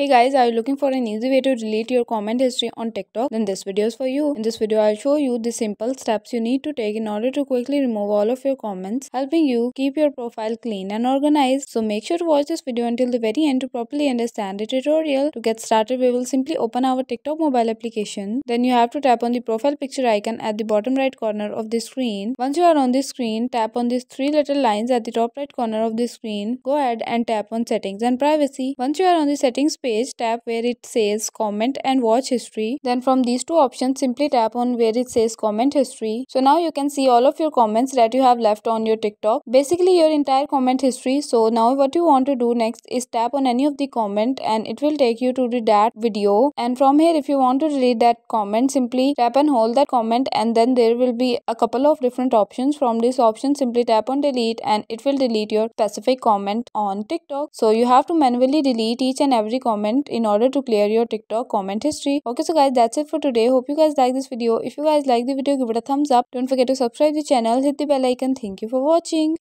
Hey guys, are you looking for an easy way to delete your comment history on TikTok? Then this video is for you. In this video, I'll show you the simple steps you need to take in order to quickly remove all of your comments, helping you keep your profile clean and organized. So make sure to watch this video until the very end to properly understand the tutorial. To get started, we will simply open our TikTok mobile application. Then you have to tap on the profile picture icon at the bottom right corner of the screen. Once you are on the screen, tap on these three little lines at the top right corner of the screen. Go ahead and tap on settings and privacy. Once you are on the settings page, page tap where it says comment and watch history. Then from these two options simply tap on where it says comment history. So now you can see all of your comments that you have left on your tiktok. Basically your entire comment history. So now what you want to do next is tap on any of the comment and it will take you to the that video. And from here if you want to delete that comment simply tap and hold that comment and then there will be a couple of different options. From this option simply tap on delete and it will delete your specific comment on tiktok. So you have to manually delete each and every comment comment in order to clear your TikTok comment history. Okay, so guys, that's it for today. Hope you guys like this video. If you guys like the video, give it a thumbs up. Don't forget to subscribe the channel, hit the bell icon. Thank you for watching.